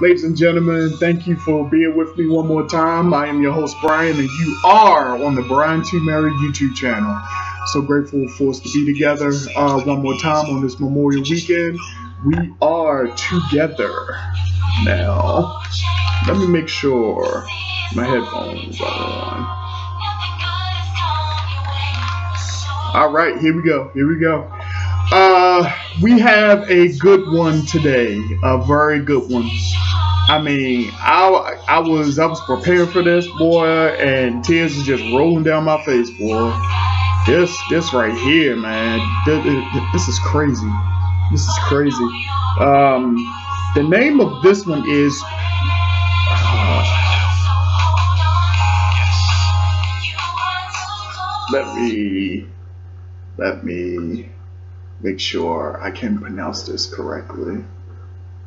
Ladies and gentlemen, thank you for being with me one more time. I am your host, Brian, and you are on the Brian T. Murray YouTube channel. So grateful for us to be together uh, one more time on this Memorial Weekend. We are together now. Let me make sure my headphones are on. All right, here we go. Here we go. Uh, we have a good one today. A very good one. I mean, I I was I was prepared for this, boy, and tears is just rolling down my face, boy. This this right here, man. This, this is crazy. This is crazy. Um, the name of this one is. Uh, let me let me make sure I can pronounce this correctly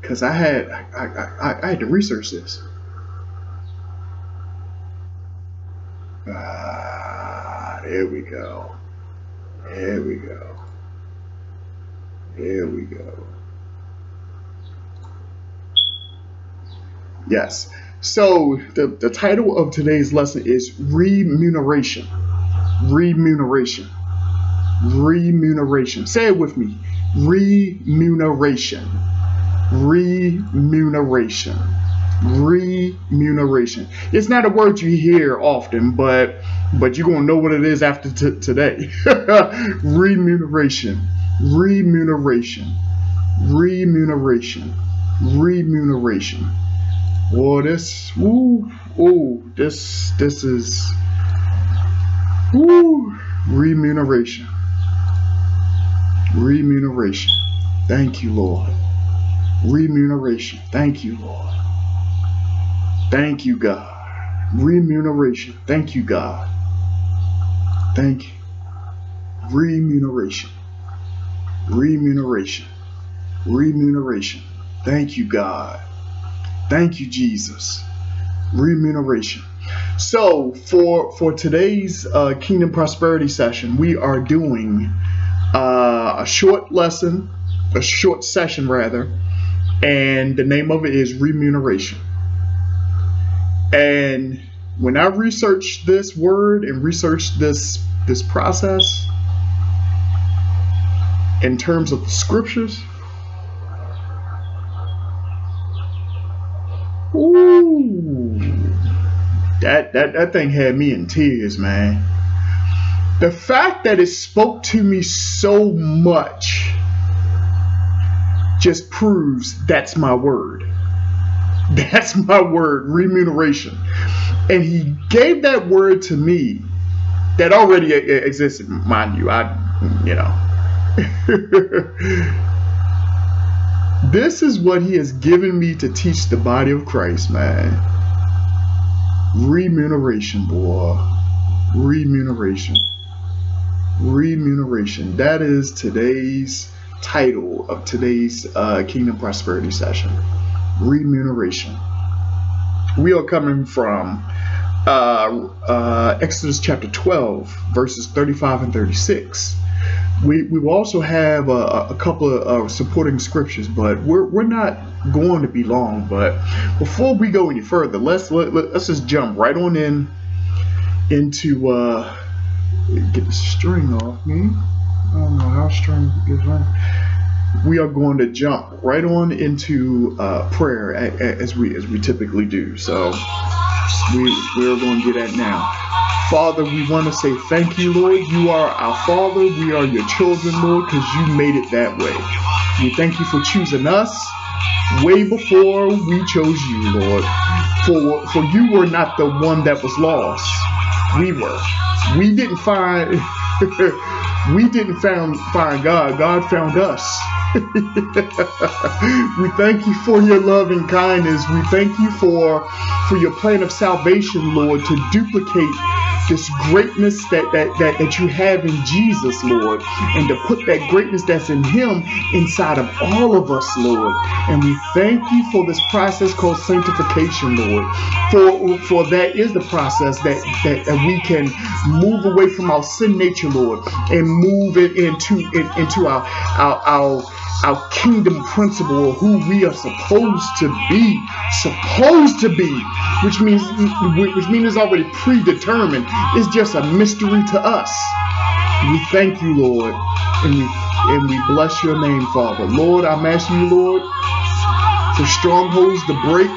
because I had I, I, I, had to research this. Ah, there we go. There we go. There we go. Yes. So the, the title of today's lesson is remuneration. Remuneration. Remuneration. Say it with me. Remuneration remuneration. Remuneration. It's not a word you hear often, but but you're gonna know what it is after today. remuneration. Remuneration. Remuneration. Remuneration. Oh, this. Ooh, ooh, this this is. Ooh, remuneration. Remuneration. Thank you, Lord remuneration. Thank you, Lord. Thank you, God. Remuneration. Thank you, God. Thank you. Remuneration. Remuneration. Remuneration. Thank you, God. Thank you, Jesus. Remuneration. So for for today's uh, Kingdom Prosperity session, we are doing uh, a short lesson, a short session rather, and the name of it is remuneration. And when I researched this word and researched this this process in terms of the scriptures, ooh, that that that thing had me in tears, man. The fact that it spoke to me so much just proves that's my word. That's my word, remuneration. And he gave that word to me that already existed, mind you. I, you know. this is what he has given me to teach the body of Christ, man. Remuneration, boy. Remuneration. Remuneration. That is today's title of today's uh, Kingdom Prosperity session Remuneration. We are coming from uh, uh, Exodus chapter 12, verses 35 and 36. We, we will also have a, a couple of uh, supporting scriptures, but we're, we're not going to be long. But before we go any further, let's let, let, us just jump right on in into uh, get the string off me. Don't know how string is on we are going to jump right on into uh, prayer as we as we typically do. So we we are going to get at now. Father, we want to say thank you, Lord. You are our Father. We are your children, Lord, because you made it that way. We thank you for choosing us way before we chose you, Lord. For for you were not the one that was lost. We were. We didn't find we didn't find find God. God found us. we thank you for your love and kindness. We thank you for for your plan of salvation, Lord, to duplicate this greatness that, that, that, that you have in Jesus, Lord, and to put that greatness that's in Him inside of all of us, Lord. And we thank you for this process called sanctification, Lord. For, for that is the process that, that, that we can move away from our sin nature, Lord, and move it into, in, into our, our, our our kingdom principle of who we are supposed to be, supposed to be, which means which means it's already predetermined. It's just a mystery to us. We thank you, Lord, and we and we bless your name, Father. Lord, I'm asking you, Lord, for strongholds to break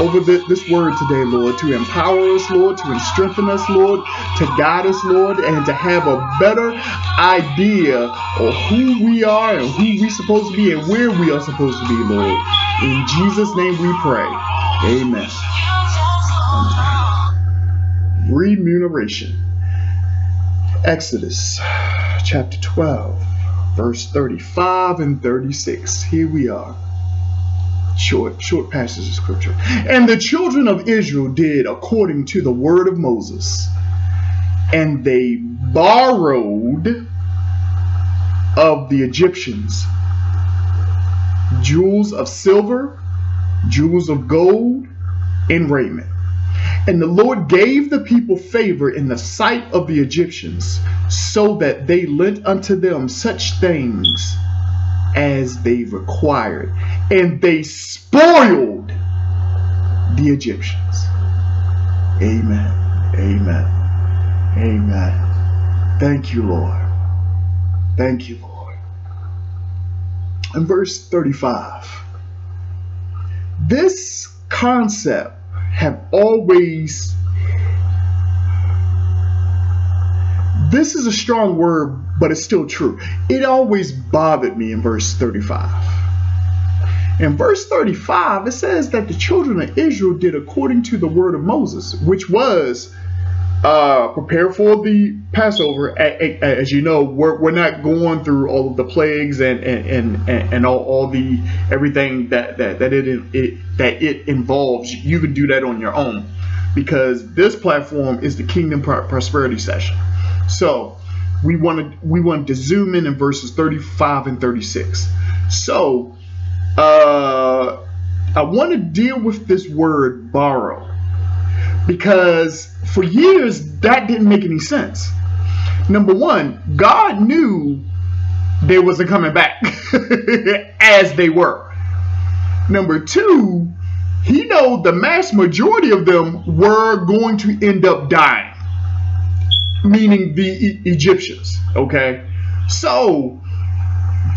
over the, this word today, Lord, to empower us, Lord, to strengthen us, Lord, to guide us, Lord, and to have a better idea of who we are and who we're supposed to be and where we are supposed to be, Lord. In Jesus' name we pray. Amen. Remuneration. Exodus chapter 12, verse 35 and 36. Here we are short, short passage of scripture. And the children of Israel did according to the word of Moses, and they borrowed of the Egyptians jewels of silver, jewels of gold, and raiment. And the Lord gave the people favor in the sight of the Egyptians, so that they lent unto them such things as they required, and they spoiled the Egyptians. Amen. Amen. Amen. Thank you, Lord. Thank you, Lord. In verse 35, this concept have always this is a strong word, but it's still true. It always bothered me in verse 35. In verse 35, it says that the children of Israel did according to the word of Moses, which was uh, prepare for the Passover. As you know, we're, we're not going through all of the plagues and and, and, and all, all the everything that that that it, it that it involves. You can do that on your own because this platform is the Kingdom Prosperity session. So we wanted we wanted to zoom in in verses 35 and 36. So uh, I want to deal with this word borrow because for years that didn't make any sense. Number one, God knew they wasn't coming back as they were. Number two, he know the mass majority of them were going to end up dying meaning the e Egyptians. Okay, so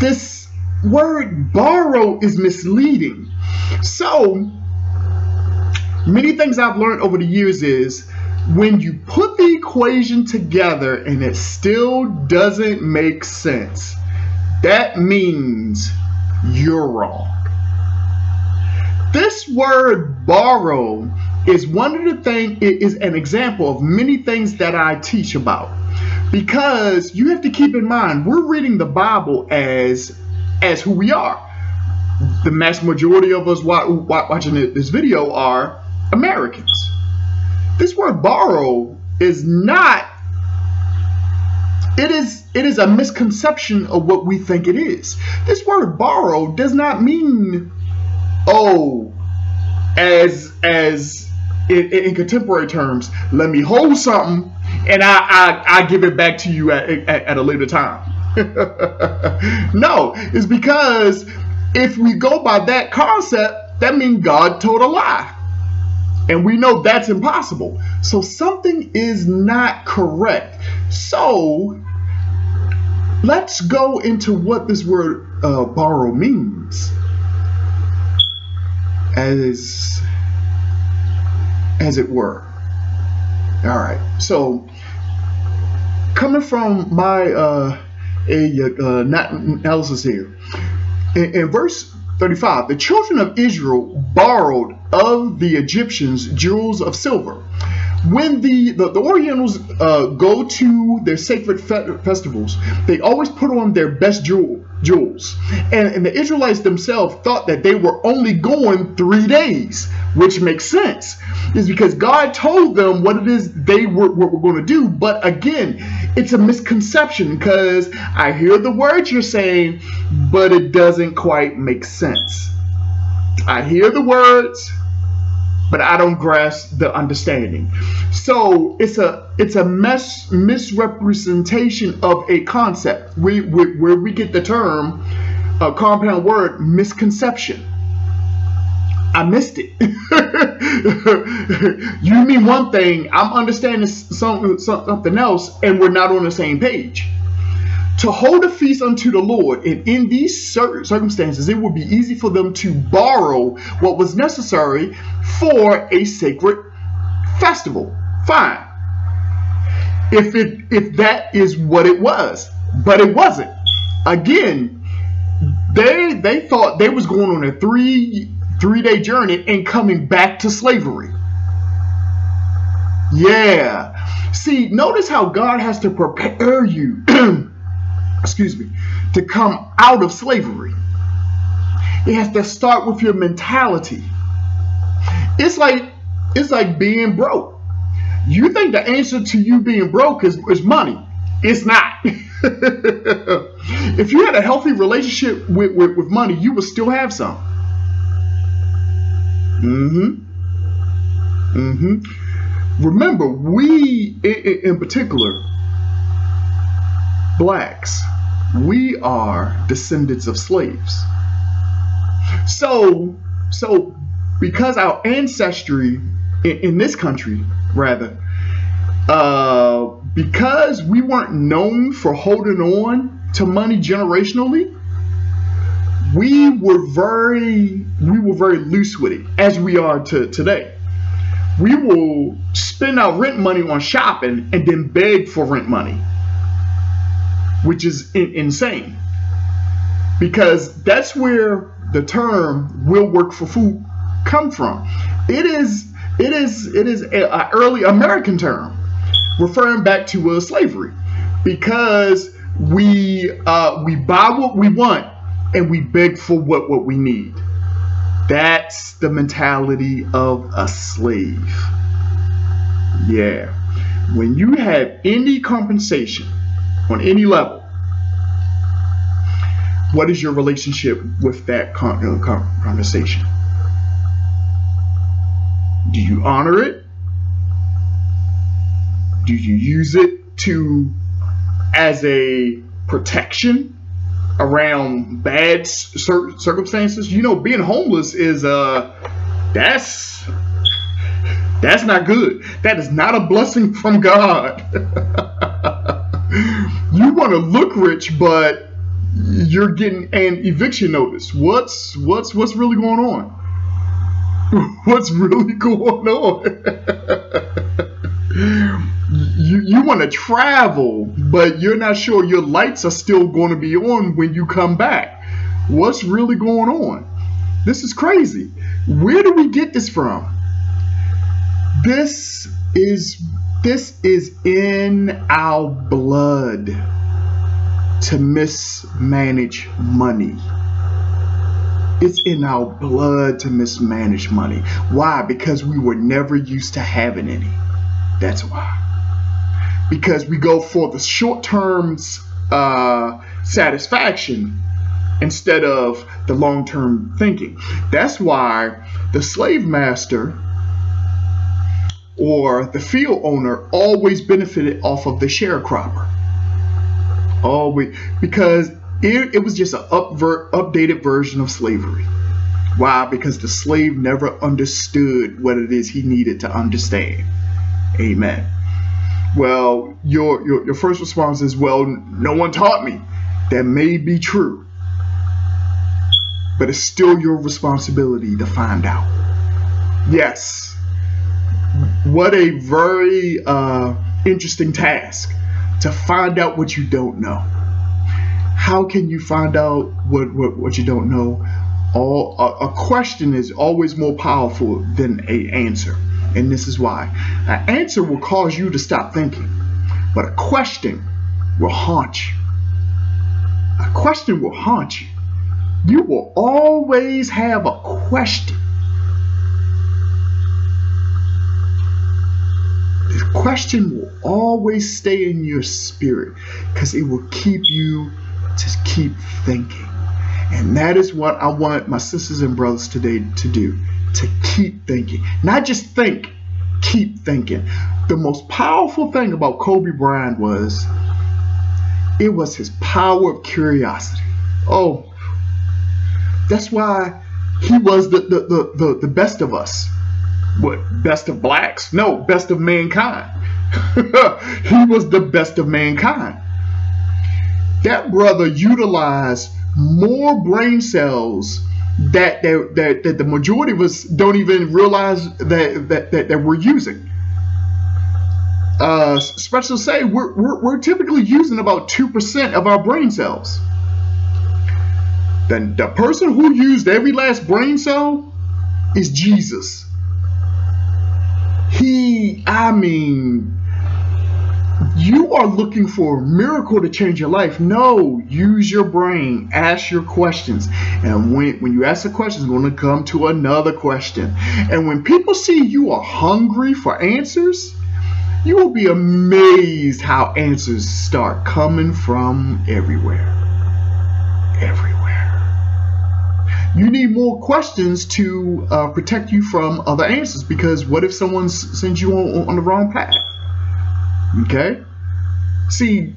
this word borrow is misleading. So many things I've learned over the years is when you put the equation together and it still doesn't make sense, that means you're wrong. This word borrow is one of the things is an example of many things that I teach about because you have to keep in mind we're reading the Bible as as who we are. The mass majority of us watching this video are Americans. This word borrow is not it is it is a misconception of what we think it is. This word borrow does not mean oh as as in, in, contemporary terms, let me hold something and I, I, I give it back to you at, at, at a later time. no, it's because if we go by that concept, that means God told a lie. And we know that's impossible. So something is not correct. So let's go into what this word uh, borrow means. As as it were. All right. So, coming from my uh, a, uh, analysis here, in, in verse 35, the children of Israel borrowed of the Egyptians jewels of silver when the, the, the Orientals uh, go to their sacred fe festivals, they always put on their best jewel, jewels. And, and the Israelites themselves thought that they were only going three days, which makes sense. Is because God told them what it is they were, what were going to do. But again, it's a misconception because I hear the words you're saying, but it doesn't quite make sense. I hear the words, but I don't grasp the understanding. So it's a it's a mess, misrepresentation of a concept. We, we where we get the term a compound word, misconception. I missed it. you mean one thing, I'm understanding something, something else, and we're not on the same page. To hold a feast unto the Lord, and in these circumstances, it would be easy for them to borrow what was necessary for a sacred festival. Fine. If it if that is what it was, but it wasn't. Again, they they thought they was going on a three three day journey and coming back to slavery. Yeah. See, notice how God has to prepare you, excuse me, to come out of slavery. It has to start with your mentality. It's like it's like being broke. You think the answer to you being broke is, is money. It's not. if you had a healthy relationship with, with, with money, you would still have some. Mm-hmm. Mm-hmm. Remember, we in, in particular, blacks, we are descendants of slaves. So, so because our ancestry in, in this country, rather, uh, because we weren't known for holding on to money generationally, we were very we were very loose with it as we are to today. We will spend our rent money on shopping and then beg for rent money which is in, insane because that's where the term will work for food come from it is it is it is an early american term referring back to uh, slavery because we uh, we buy what we want and we beg for what, what we need. That's the mentality of a slave. Yeah. When you have any compensation on any level, what is your relationship with that conversation? Do you honor it? Do you use it to as a protection around bad circumstances. You know, being homeless is uh that's that's not good. That is not a blessing from God. you want to look rich, but you're getting an eviction notice. What's what's what's really going on? What's really going on? you, you want to travel, but you're not sure your lights are still going to be on when you come back. What's really going on? This is crazy. Where do we get this from? This is this is in our blood to mismanage money. It's in our blood to mismanage money. Why? Because we were never used to having any. That's why because we go for the short term uh, satisfaction instead of the long term thinking. That's why the slave master or the field owner always benefited off of the sharecropper. Always because it, it was just an upvert, updated version of slavery. Why? Because the slave never understood what it is he needed to understand. Amen well, your, your, your first response is, well, no one taught me. That may be true. But it's still your responsibility to find out. Yes. What a very uh, interesting task to find out what you don't know. How can you find out what, what, what you don't know? All, a, a question is always more powerful than a answer. And this is why. An answer will cause you to stop thinking, but a question will haunt you. A question will haunt you. You will always have a question. The question will always stay in your spirit because it will keep you to keep thinking. And that is what I want my sisters and brothers today to do to keep thinking. Not just think, keep thinking. The most powerful thing about Kobe Bryant was it was his power of curiosity. Oh, That's why he was the the, the, the, the best of us. What best of blacks? No, best of mankind. he was the best of mankind. That brother utilized more brain cells that that, that, that the majority of us don't even realize that that, that, that we're using. Uh, special say we're, we're, we're typically using about 2% of our brain cells. Then the person who used every last brain cell is Jesus. He, I mean, you are looking for a miracle to change your life. No, use your brain, ask your questions. And when, when you ask a question, it's going to come to another question. And when people see you are hungry for answers, you will be amazed how answers start coming from everywhere. Everywhere. You need more questions to uh, protect you from other answers because what if someone sends you on, on the wrong path? Okay? See,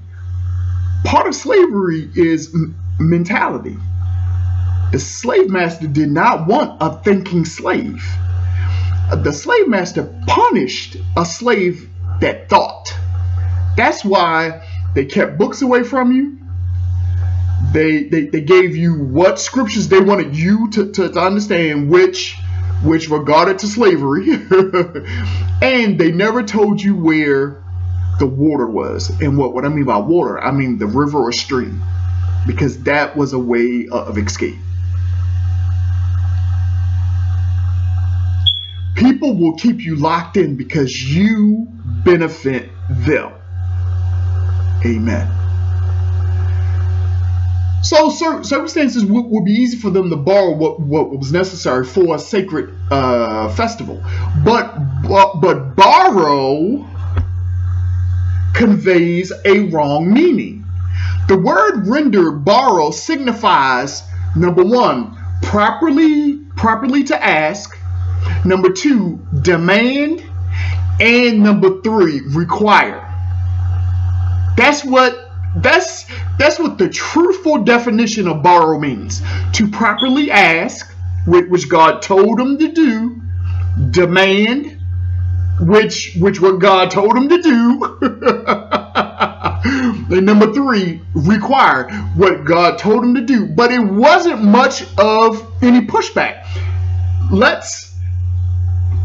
part of slavery is mentality. The slave master did not want a thinking slave. The slave master punished a slave that thought. That's why they kept books away from you. They, they, they gave you what scriptures they wanted you to, to, to understand, which which regarded to slavery. and they never told you where the water was. And what, what I mean by water, I mean the river or stream, because that was a way of escape. People will keep you locked in because you benefit them. Amen. So circumstances would, would, be easy for them to borrow what, what was necessary for a sacred uh, festival, but, but but borrow conveys a wrong meaning. The word render borrow signifies number one, properly properly to ask, number two, demand, and number three, require. That's what that's that's what the truthful definition of borrow means. To properly ask, which God told him to do, demand, which which what God told him to do. and number three, require what God told him to do. But it wasn't much of any pushback. Let's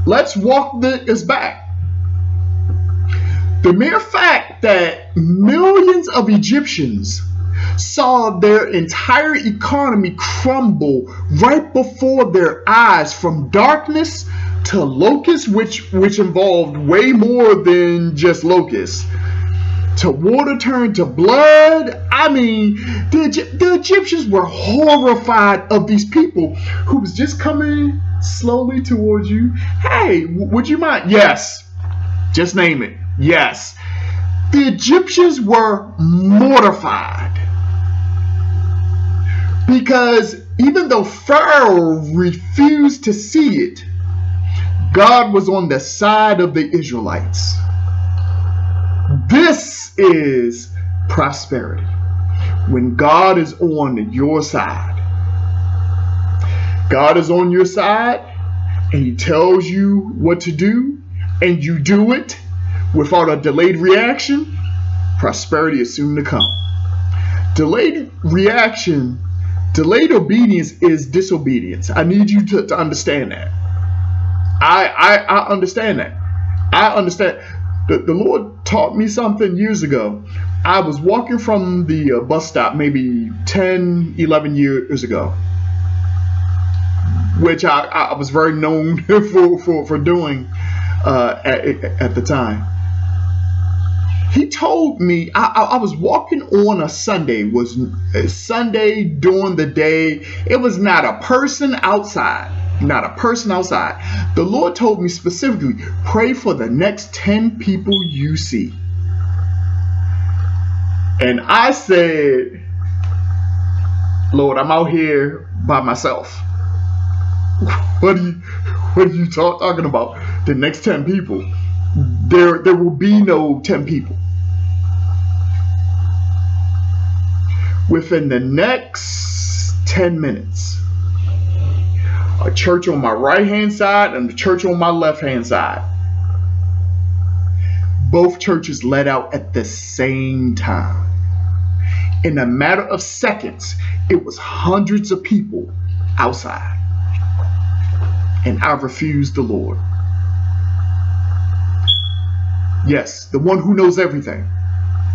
let's walk this back. The mere fact that millions of Egyptians saw their entire economy crumble right before their eyes from darkness to locusts, which which involved way more than just locusts. To water turned to blood. I mean, the, the Egyptians were horrified of these people who was just coming slowly towards you. Hey, would you mind? Yes. Just name it. Yes. The Egyptians were mortified because even though Pharaoh refused to see it, God was on the side of the Israelites. This is prosperity. When God is on your side, God is on your side and He tells you what to do, and you do it without a delayed reaction, prosperity is soon to come. Delayed reaction, delayed obedience is disobedience. I need you to, to understand that. I, I, I understand that. I understand. The, the Lord taught me something years ago. I was walking from the uh, bus stop maybe 10, 11 years ago, which I, I was very known for, for, for doing uh, at, at the time. He told me I, I, I was walking on a Sunday, was a Sunday during the day. It was not a person outside not a person outside. The Lord told me specifically, pray for the next 10 people you see. And I said, Lord, I'm out here by myself. What are you what are you talk, talking about? The next 10 people. There there will be no 10 people. Within the next 10 minutes, a church on my right hand side and a church on my left hand side. Both churches let out at the same time. In a matter of seconds, it was hundreds of people outside. And I refused the Lord. Yes, the one who knows everything.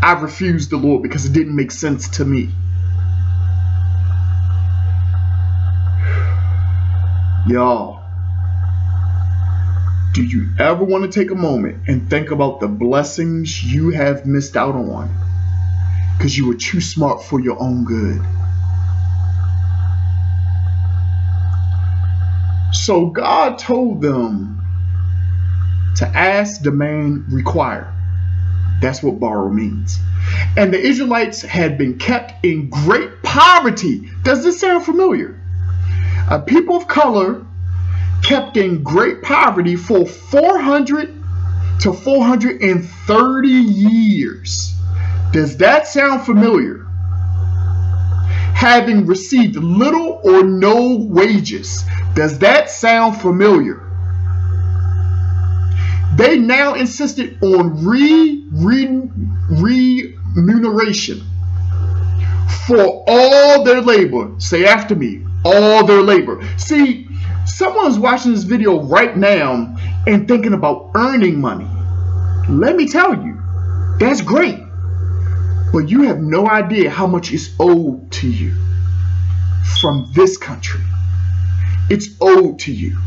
I refused the Lord because it didn't make sense to me. Y'all, do you ever want to take a moment and think about the blessings you have missed out on because you were too smart for your own good? So God told them to ask, demand, require. That's what borrow means. And the Israelites had been kept in great poverty. Does this sound familiar? A people of color kept in great poverty for 400 to 430 years. Does that sound familiar? Having received little or no wages. Does that sound familiar? They now insisted on re, re, remuneration for all their labor. Say after me, all their labor. See, someone's watching this video right now and thinking about earning money. Let me tell you, that's great. But you have no idea how much is owed to you from this country. It's owed to you.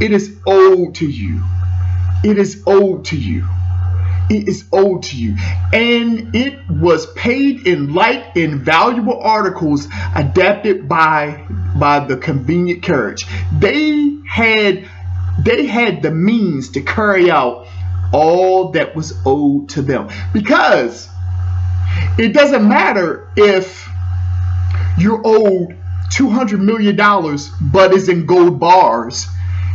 It is owed to you. It is owed to you. It is owed to you. And it was paid in light and valuable articles adapted by by the convenient carriage. They had they had the means to carry out all that was owed to them. Because it doesn't matter if you're owed $200 million but is in gold bars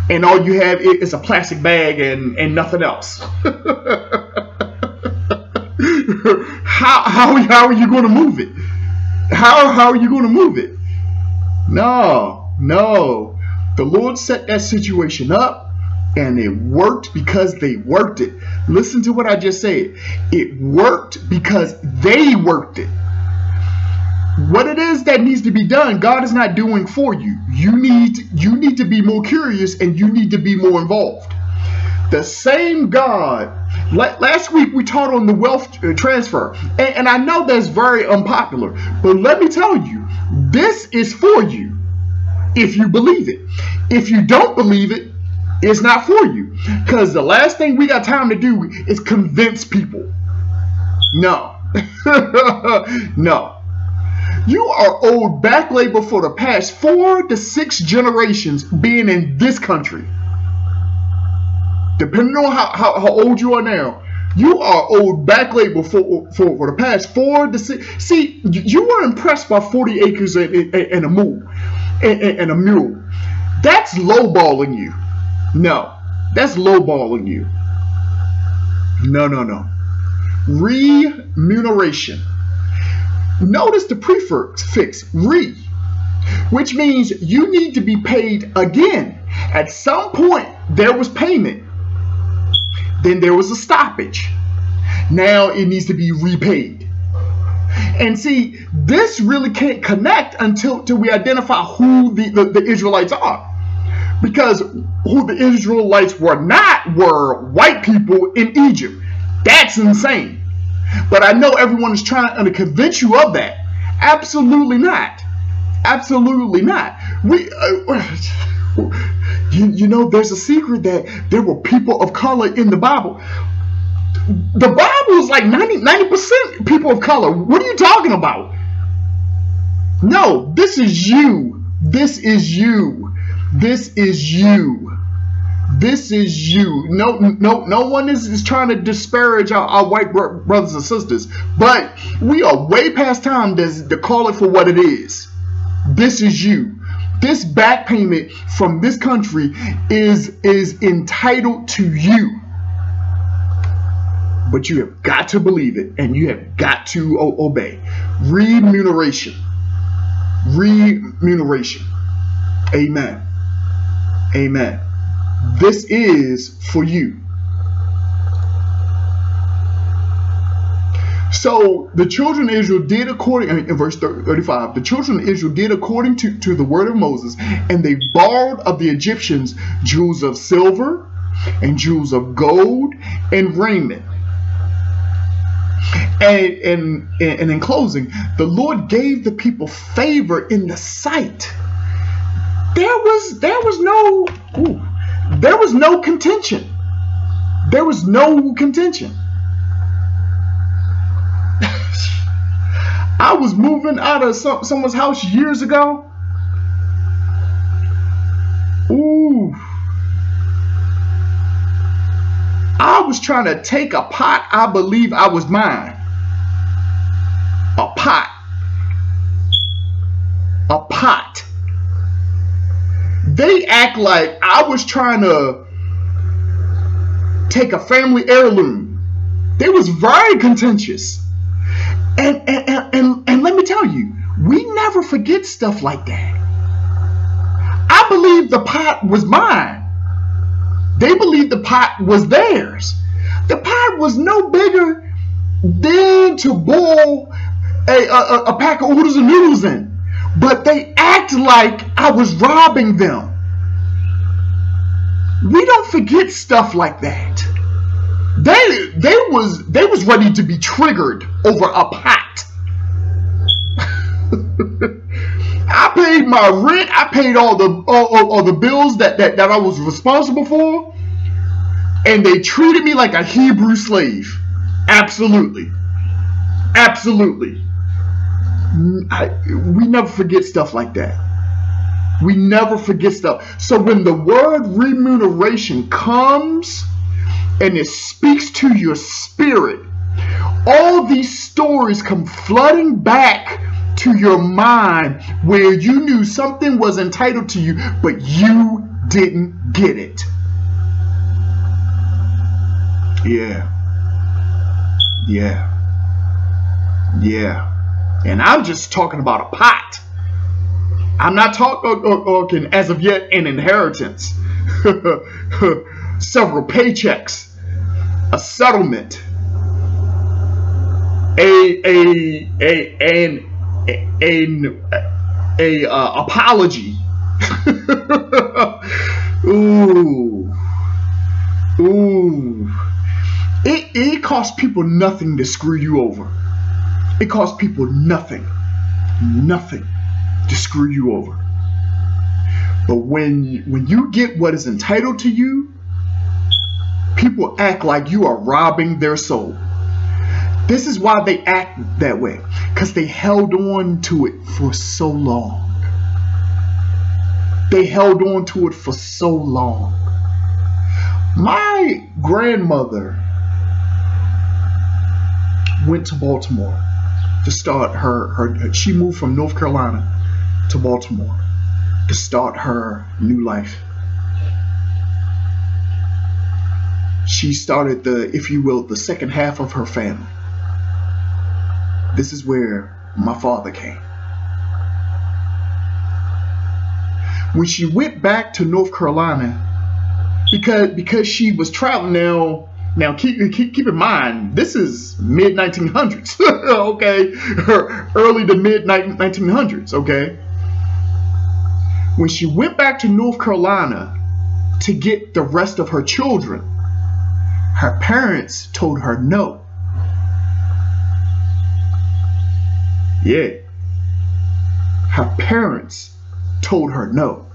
and all you have is a plastic bag and, and nothing else. how, how, how are you going to move it? How, how are you going to move it? No, no. The Lord set that situation up and it worked because they worked it. Listen to what I just said. It worked because they worked it what it is that needs to be done god is not doing for you. You need you need to be more curious and you need to be more involved. The same god last week we taught on the wealth uh, transfer and, and i know that's very unpopular but let me tell you this is for you if you believe it. If you don't believe it it's not for you because the last thing we got time to do is convince people. No. No you are owed back labor for the past four to six generations being in this country. Depending on how, how, how old you are now, you are owed back labor for, for, for the past four to six. See, you were impressed by 40 acres and, and, and a mule. And, and, a mule. That's lowballing you. No, that's lowballing you. No, no, no. Remuneration Notice the prefix fix re, which means you need to be paid again. At some point, there was payment. Then there was a stoppage. Now it needs to be repaid. And see, this really can't connect until, until we identify who the, the, the Israelites are. Because who the Israelites were not were white people in Egypt. That's insane. But I know everyone is trying to convince you of that. Absolutely not. Absolutely not. We, uh, you, you know, there's a secret that there were people of color in the Bible. The Bible is like 90, 90% people of color. What are you talking about? No, this is you. This is you. This is you. This is you. No, no, no one is, is trying to disparage our, our white bro brothers and sisters, but we are way past time to, to call it for what it is. This is you. This back payment from this country is is entitled to you. But you have got to believe it and you have got to obey. Remuneration. Remuneration. Amen. Amen. This is for you. So the children of Israel did according, in verse 35, the children of Israel did according to, to the word of Moses, and they borrowed of the Egyptians jewels of silver and jewels of gold and raiment. And, and, and in closing, the Lord gave the people favor in the sight. There was there was no ooh, was no contention. There was no contention. I was moving out of some, someone's house years ago. Ooh. I was trying to take a pot I believe I was mine. A pot. A pot. They act like I was trying to take a family heirloom. They was very contentious. And, and, and, and, and let me tell you, we never forget stuff like that. I believe the pot was mine. They believed the pot was theirs. The pot was no bigger than to boil a, a, a pack of oodles and noodles in. But they act like I was robbing them. We don't forget stuff like that. They they was they was ready to be triggered over a pot. I paid my rent. I paid all the all, all, all, the bills that, that that I was responsible for, and they treated me like a Hebrew slave. Absolutely, absolutely. I, we never forget stuff like that. We never forget stuff. So when the word remuneration comes and it speaks to your spirit, all these stories come flooding back to your mind where you knew something was entitled to you, but you didn't get it. Yeah. Yeah. Yeah. And I'm just talking about a pot. I'm not talking as of yet an inheritance, several paychecks, a settlement, a a a an an a, uh, apology. ooh, ooh. It it costs people nothing to screw you over. It costs people nothing, nothing to screw you over. But when when you get what is entitled to you, people act like you are robbing their soul. This is why they act that way, because they held on to it for so long. They held on to it for so long. My grandmother went to Baltimore to start her, her she moved from North Carolina to Baltimore to start her new life. She started the, if you will, the second half of her family. This is where my father came. When she went back to North Carolina, because because she was traveling now, now keep keep, keep in mind this is mid 1900s, okay, early to mid 1900s, okay when she went back to North Carolina to get the rest of her children, her parents told her no. Yeah. Her parents told her no.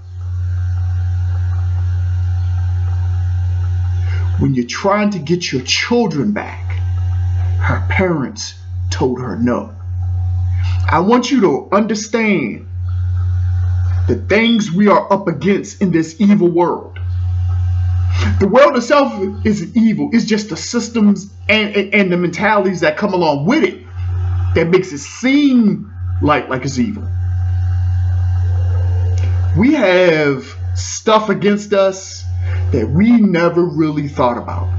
When you're trying to get your children back, her parents told her no. I want you to understand the things we are up against in this evil world. The world itself is evil. It's just the systems and, and, and the mentalities that come along with it that makes it seem like, like it's evil. We have stuff against us that we never really thought about.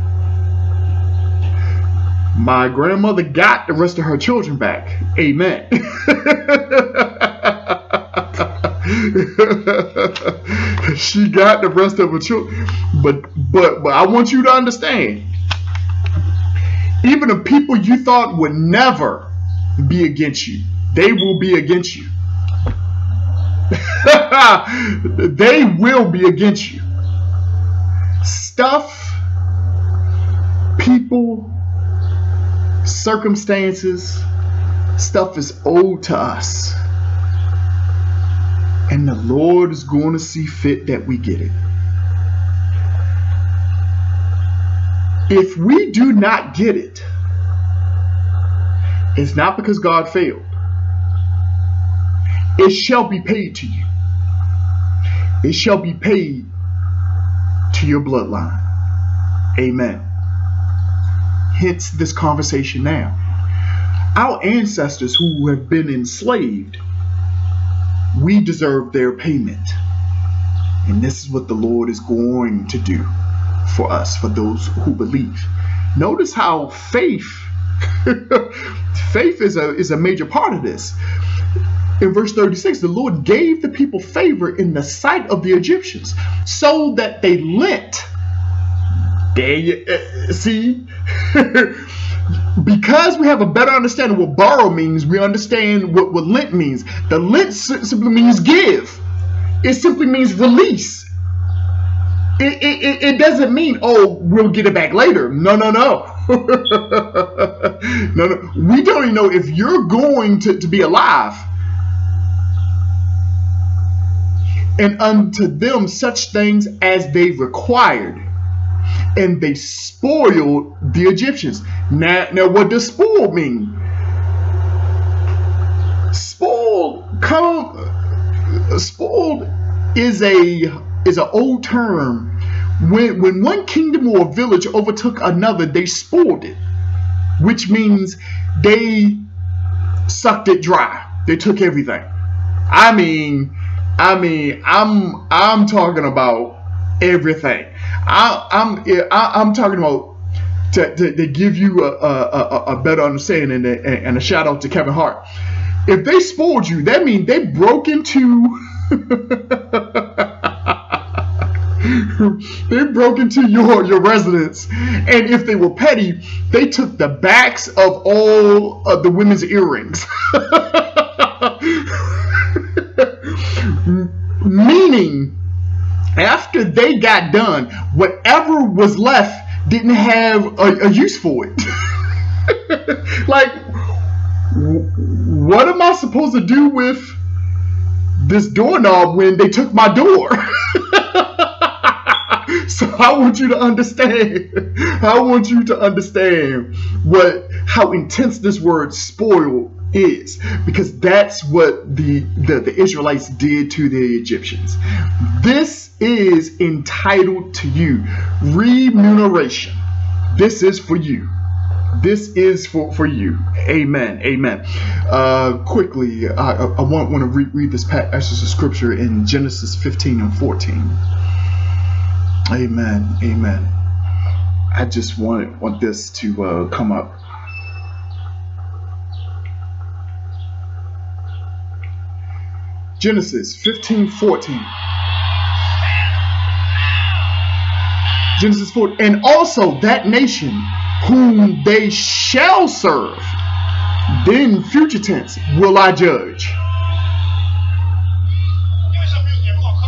My grandmother got the rest of her children back. Amen. she got the rest of her children. But but but I want you to understand. Even the people you thought would never be against you, they will be against you. they will be against you. Stuff, people, circumstances, stuff is owed to us. And the Lord is going to see fit that we get it. If we do not get it, it's not because God failed. It shall be paid to you. It shall be paid to your bloodline. Amen. Hence this conversation now. Our ancestors who have been enslaved, we deserve their payment. And this is what the Lord is going to do for us, for those who believe. Notice how faith, faith is a, is a major part of this. In verse 36, the Lord gave the people favor in the sight of the Egyptians, so that they lent. You uh, see, because we have a better understanding of what borrow means, we understand what, what lent means. The lent simply means give. It simply means release. It, it, it doesn't mean, oh, we'll get it back later. No, no, no. no, no. We don't even know if you're going to, to be alive. And unto them such things as they required. And they spoiled the Egyptians. Now, now what does spoil mean? Spoiled, come, uh, spoiled is a is an old term. When, when one kingdom or village overtook another, they spoiled it, which means they sucked it dry. They took everything. I mean, I mean, I'm I'm talking about everything. I, I'm I, am talking about to, to, to, give you a, a, a better understanding and a, and a shout out to Kevin Hart. If they spoiled you, that means they broke into they broke into your your residence, and if they were petty, they took the backs of all of the women's earrings. Meaning, after they got done, whatever was left didn't have a, a use for it. like, what am I supposed to do with this doorknob when they took my door? so I want you to understand. I want you to understand what how intense this word spoil is because that's what the, the, the Israelites did to the Egyptians. This is entitled to you. Remuneration. This is for you. This is for, for you. Amen. Amen. Uh, quickly, I, I want, want to read, read this passage of scripture in Genesis 15 and 14. Amen. Amen. I just want want this to uh, come up. Genesis 15 14. Genesis 4. And also that nation whom they shall serve, then future tense, will I judge.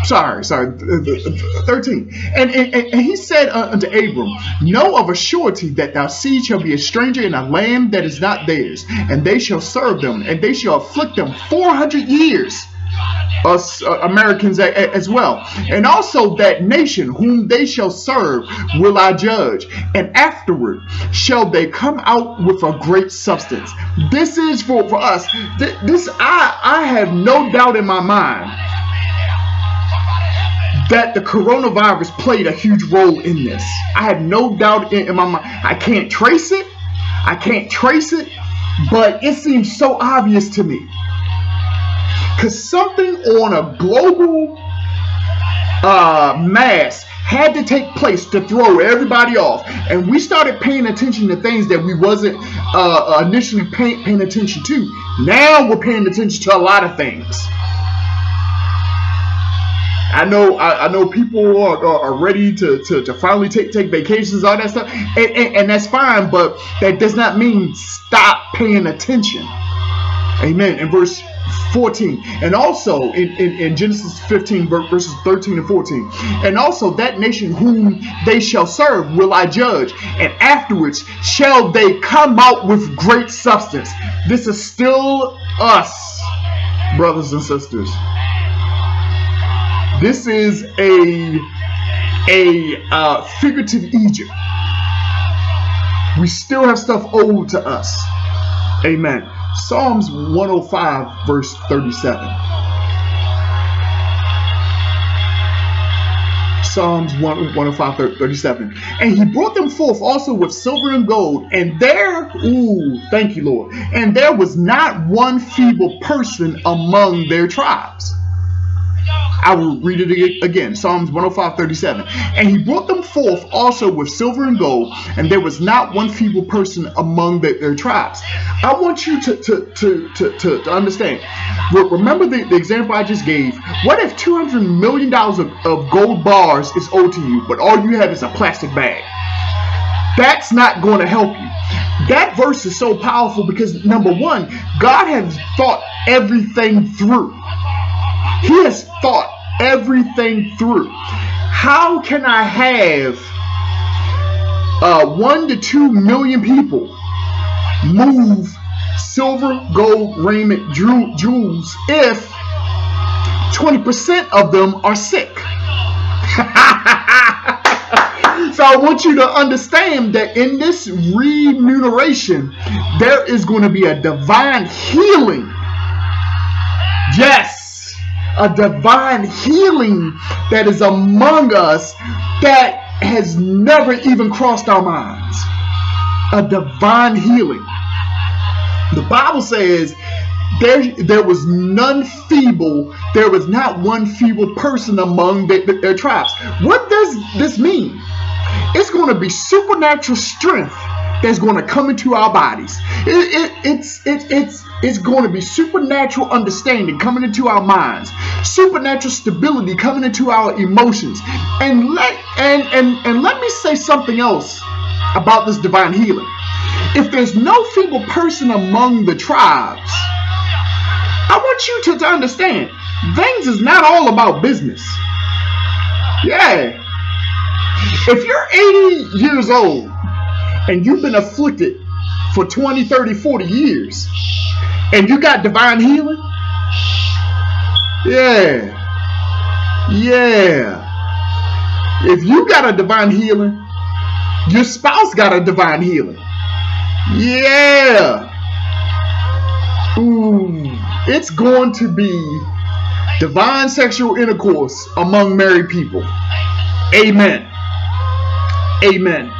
sorry, sorry, 13. And, and, and he said uh, unto Abram, Know of a surety that thy seed shall be a stranger in a land that is not theirs, and they shall serve them, and they shall afflict them 400 years. Us uh, Americans a, a, as well, and also that nation whom they shall serve will I judge, and afterward shall they come out with a great substance. This is for, for us. This I I have no doubt in my mind that the coronavirus played a huge role in this. I have no doubt in, in my mind. I can't trace it. I can't trace it, but it seems so obvious to me. Because something on a global uh, mass had to take place to throw everybody off. And we started paying attention to things that we wasn't uh, initially pay, paying attention to. Now we're paying attention to a lot of things. I know I, I know people are, are, ready to, to, to, finally take take vacations, all that stuff, and, and, and that's fine. But that does not mean stop paying attention. Amen. In verse 14 and also in, in, in, Genesis 15 verses 13 and 14 and also that nation whom they shall serve will I judge and afterwards shall they come out with great substance. This is still us brothers and sisters. This is a a uh, figurative Egypt. We still have stuff owed to us. Amen Psalms 105, verse 37. Psalms 105, 37. And he brought them forth also with silver and gold. And there, ooh, thank you, Lord. And there was not one feeble person among their tribes. I will read it again. Psalms 105, 37. And he brought them forth also with silver and gold, and there was not one feeble person among the, their tribes. I want you to, to, to, to, to, understand. Remember the, the example I just gave. What if $200 million of, of gold bars is owed to you, but all you have is a plastic bag? That's not going to help you. That verse is so powerful because number one, God has thought everything through. He has thought everything through. How can I have uh, one to two million people move silver, gold, raiment, jewels if 20% of them are sick? so I want you to understand that in this remuneration, there is going to be a divine healing. Yes a divine healing that is among us that has never even crossed our minds. A divine healing. The Bible says there, there was none feeble, there was not one feeble person among the, the, their tribes. What does this mean? It's going to be supernatural strength that's going to come into our bodies. It, it, it's it, it's it's going to be supernatural understanding coming into our minds, supernatural stability coming into our emotions, and let and and and let me say something else about this divine healing. If there's no feeble person among the tribes, I want you to, to understand things is not all about business. Yeah. If you're 80 years old and you've been afflicted for 20, 30, 40 years, and you got divine healing, yeah, yeah. If you got a divine healing, your spouse got a divine healing. Yeah. Ooh, it's going to be divine sexual intercourse among married people. Amen. Amen.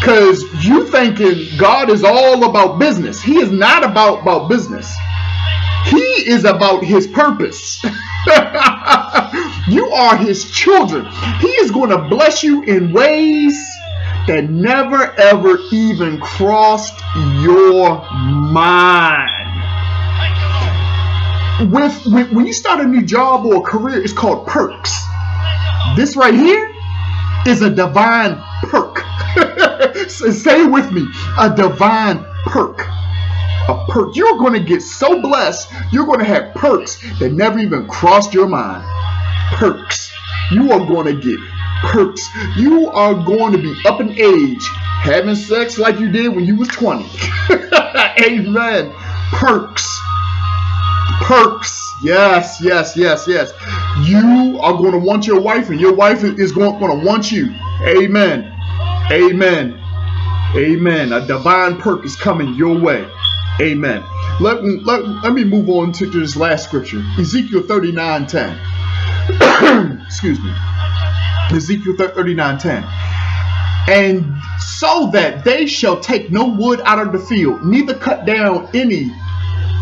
Because you thinking God is all about business. He is not about, about business. He is about his purpose. you are his children. He is going to bless you in ways that never ever even crossed your mind. With, with when you start a new job or a career, it's called perks. This right here is a divine perk. Say it with me, a divine perk. A perk. You're going to get so blessed, you're going to have perks that never even crossed your mind. Perks. You are going to get perks. You are going to be up in age, having sex like you did when you was 20. Amen. Perks. Perks. Yes, yes, yes, yes. You are going to want your wife, and your wife is going, to want you. Amen. Amen. Amen. A divine is coming your way. Amen. Let, let, let me move on to this last scripture. Ezekiel 39 10. Excuse me. Ezekiel 39 10. And so that they shall take no wood out of the field, neither cut down any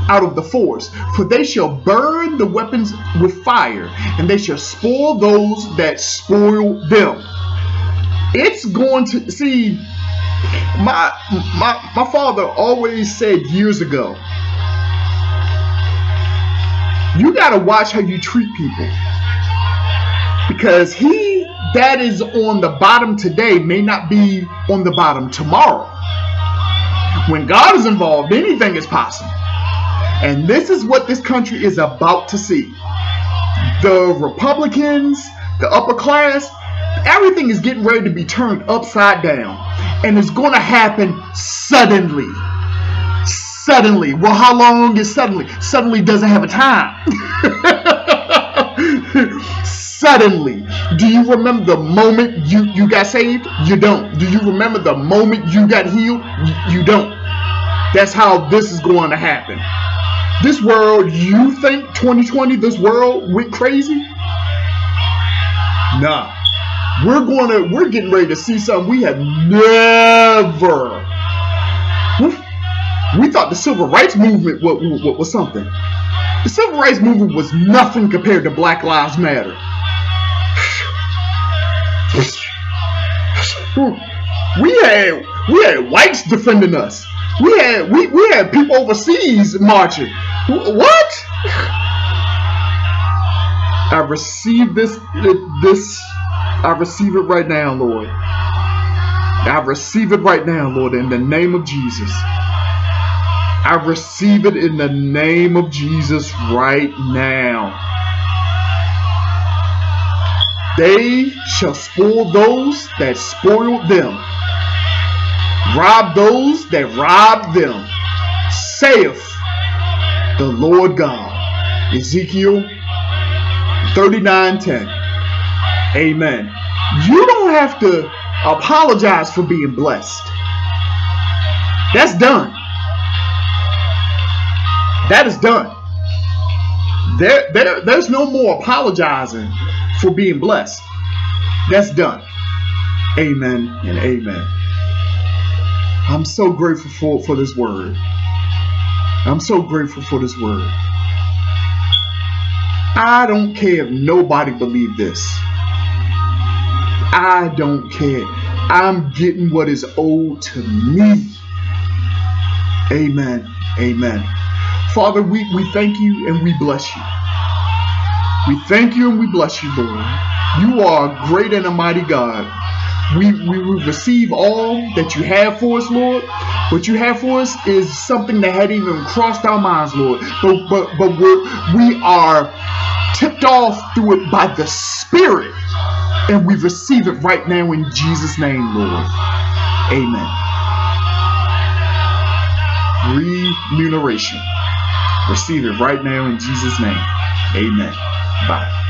out of the forest, for they shall burn the weapons with fire, and they shall spoil those that spoil them it's going to see my my my father always said years ago you got to watch how you treat people Because he that is on the bottom today may not be on the bottom tomorrow. When God is involved, anything is possible. And this is what this country is about to see. The Republicans, the upper class, everything is getting ready to be turned upside down. And it's going to happen suddenly. Suddenly. Well, how long is suddenly? Suddenly doesn't have a time. suddenly. Do you remember the moment you, you got saved? You don't. Do you remember the moment you got healed? You, you don't. That's how this is going to happen. This world, you think 2020, this world went crazy? Nah. We're to, we're getting ready to see something we have never. We thought the civil rights movement was, was, was something. The civil rights movement was nothing compared to Black Lives Matter. We had we had whites defending us. We had we, we had people overseas marching. What? I receive this this I receive it right now, Lord. I receive it right now, Lord, in the name of Jesus. I receive it in the name of Jesus right now. They shall spoil those that spoiled them, rob those that robbed them, saith the Lord God. Ezekiel 39:10. Amen. You don't have to apologize for being blessed. That's done. That is done. There, there, there's no more apologizing for being blessed. That's done. Amen and amen. I'm so grateful for, for this word. I'm so grateful for this word. I don't care if nobody believe this. I don't care. I'm getting what is owed to me. Amen. Amen. Father, we, we thank you and we bless you. We thank you and we bless you, Lord. You are a great and a mighty God. We, we, we receive all that you have for us, Lord. What you have for us is something that hadn't even crossed our minds, Lord. But but but we are tipped off through it by the Spirit, and we receive it right now in Jesus' name, Lord. Amen. Remuneration. Receive it right now in Jesus' name. Amen. Bye.